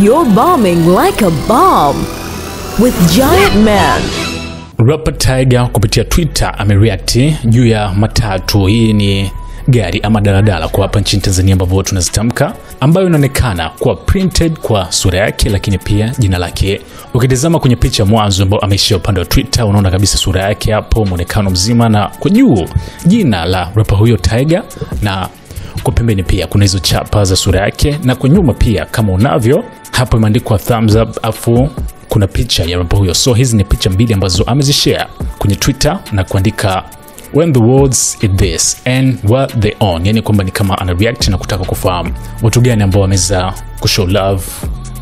You're bombing like a bomb with Giant Man. Rapper Tiger kupitia Twitter amereact juu ya matatu. Hii ni gari ama daladala kwa hapa nchini Tanzania ambavyo tunazitamka, ambayo inaonekana kuwa printed kwa sura yake, lakini pia jina lake. Ukitazama kwenye picha mwanzo ambao ameishia upande wa Twitter, unaona kabisa sura yake hapo, muonekano mzima, na kwa juu jina la rapper huyo Tiger, na kwa pembeni pia kuna hizo chapa za sura yake, na kwa nyuma pia kama unavyo hapo imeandikwa thumbs up, afu kuna picha ya rapa huyo. So hizi ni picha mbili ambazo amezishare kwenye Twitter na kuandika when the words is this and what they on, yani kwamba ni kama ana react na kutaka kufahamu watu gani ambao wameweza kushow love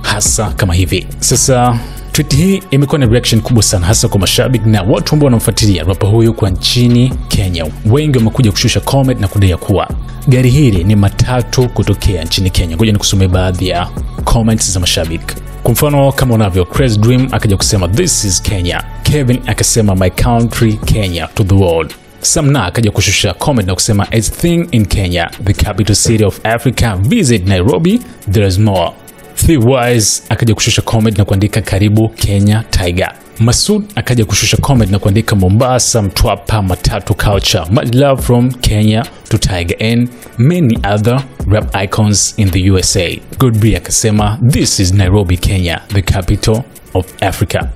hasa kama hivi. Sasa tweet hii imekuwa na reaction kubwa sana, hasa kwa mashabiki na watu ambao wanamfuatilia rapa huyu kwa nchini Kenya. Wengi wamekuja kushusha comment na kudai kuwa gari hili ni matatu kutokea nchini Kenya. Ngoja nikusomee baadhi ya comments za mashabiki. Kwa mfano kama unavyo Crazy Dream akaja kusema this is Kenya. Kevin akasema my country Kenya to the world. Samna akaja kushusha comment na kusema it's thing in Kenya, the capital city of Africa, visit Nairobi, there is more. Three Wise akaja kushusha comment na kuandika karibu Kenya Tiger. Masud akaja kushusha comment na kuandika Mombasa, Mtwapa, Matatu culture. Much love from Kenya to Tiger and many other rap icons in the USA. Godby akasema this is Nairobi, Kenya, the capital of Africa.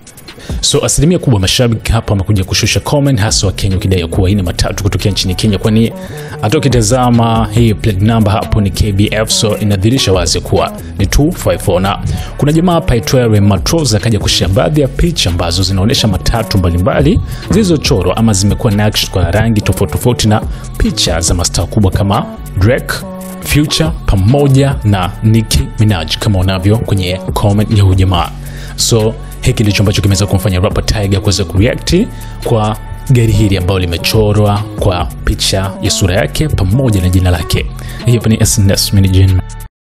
So asilimia kubwa mashabiki hapa wamekuja kushusha comment, hasa wa Kenya ukidai kuwa hii ni matatu kutokea nchini Kenya, kwani hata ukitazama hii plate number hapo ni KBF, so inadhihirisha wazi kuwa ni 254 na kuna jamaa hapa aitwaye Matros akaja kushia baadhi ya picha ambazo zinaonyesha matatu mbalimbali zilizochorwa ama zimekuwa nakshi kwa rangi tofauti tofauti na picha za mastaa kubwa kama Drake Future pamoja na Nicki Minaj kama unavyo kwenye comment ya huyu jamaa. So hiki ndicho ambacho kimeweza kumfanya rapper Tiger kuweza kureact kwa gari hili ambalo limechorwa kwa picha ya sura yake pamoja na jina lake. Hapa ni SNS Mini.